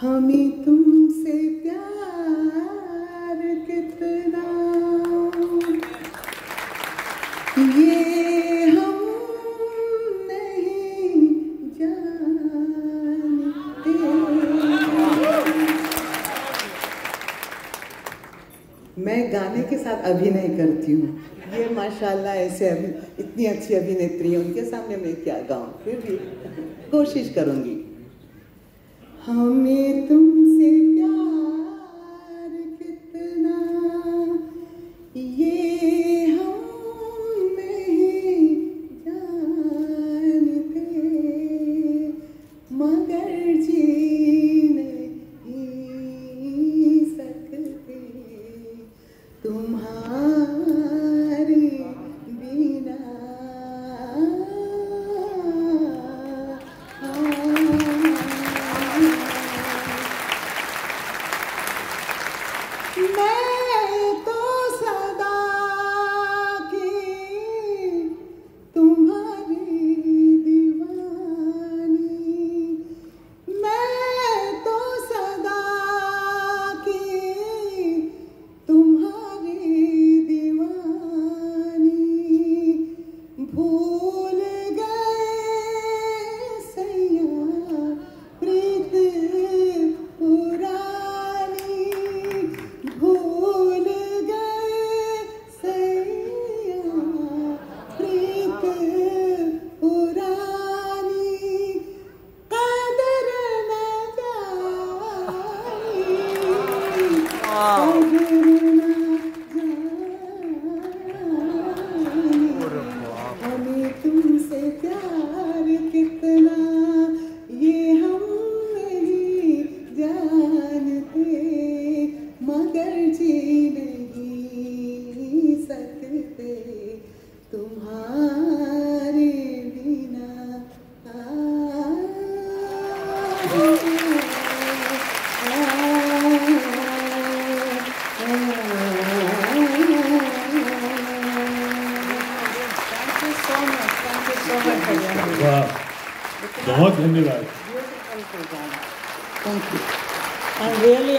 हमें तुमसे प्यार कितना मैं गाने के साथ अभिनय करती हूँ। ये माशाल्लाह ऐसे अभी, इतनी अच्छी अभिनेत्री है, उनके सामने मैं क्या गाऊँ? फिर भी कोशिश करूँगी। हमें तुमसे प्यार मैं जानते मगर जी नहीं सकते तुम्हारे बिना बहुत धन्यवाद Thank you. I really